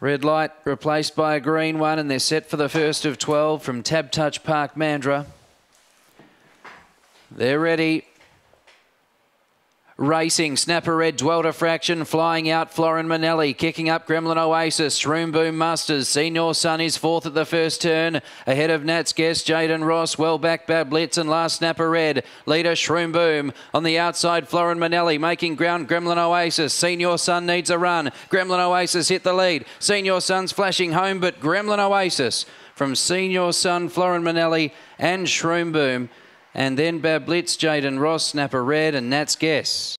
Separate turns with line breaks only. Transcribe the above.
Red light replaced by a green one, and they're set for the first of 12 from Tab Touch Park Mandurah. They're ready. Racing, Snapper Red, Dwelt a Fraction, flying out, Florin Manelli, kicking up Gremlin Oasis, Shroom Boom Musters, Senior Sun is fourth at the first turn, ahead of Nat's Guest, Jaden Ross, well back Bad Blitz and last Snapper Red, leader Shroom Boom, on the outside Florin Manelli, making ground. Gremlin Oasis, Senior Sun needs a run, Gremlin Oasis hit the lead, Senior Sun's flashing home, but Gremlin Oasis from Senior Sun, Florin Manelli and Shroom Boom, and then Bad Blitz, Jaden Ross, Snapper Red and Nat's Guess.